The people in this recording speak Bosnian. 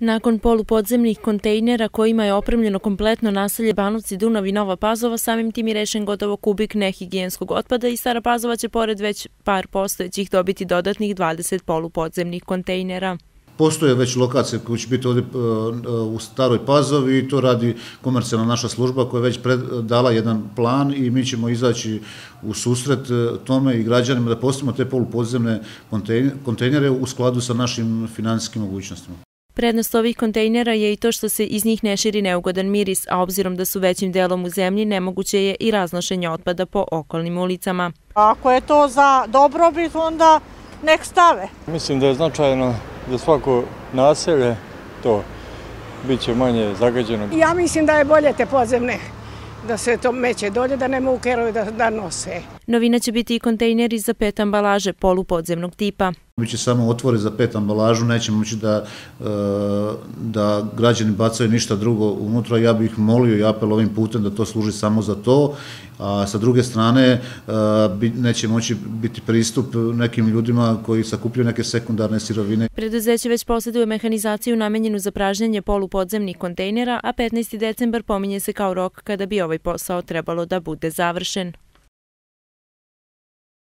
Nakon polupodzemnih kontejnera kojima je opremljeno kompletno naselje Banovci, Dunav i Nova Pazova, samim tim je rešen gotovo kubik nehigijenskog otpada i Stara Pazova će pored već par postojećih dobiti dodatnih 20 polupodzemnih kontejnera. Postoje već lokacije koje će biti ovdje e, e, u Staroj Pazovi i to radi komercijalna naša služba koja je već e, dala jedan plan i mi ćemo izaći u susret tome i građanima da postavimo te polupodzemne kontejnere u skladu sa našim financijskim mogućnostima. Prednost ovih kontejnera je i to što se iz njih ne širi neugodan miris, a obzirom da su većim delom u zemlji, nemoguće je i raznošenje otpada po okolnim ulicama. Ako je to za dobrobit, onda nek stave. Mislim da je značajno za svako naselje to bit će manje zagađeno. Ja mislim da je bolje te podzemne da se to meće dolje, da ne mogu kerovi da nose. Novina će biti i kontejneri za pet ambalaže polupodzemnog tipa. Biće samo otvore za pet ambalažu, neće moći da, e, da građani bacaju ništa drugo unutra. Ja bih molio i apel ovim putem da to služi samo za to. A sa druge strane, e, neće moći biti pristup nekim ljudima koji sakupljaju neke sekundarne sirovine. Preduzeće već posjeduje mehanizaciju namenjenu za pražnjanje polupodzemnih kontejnera, a 15. decembar pominje se kao rok kada bi ovaj posao trebalo da bude završen.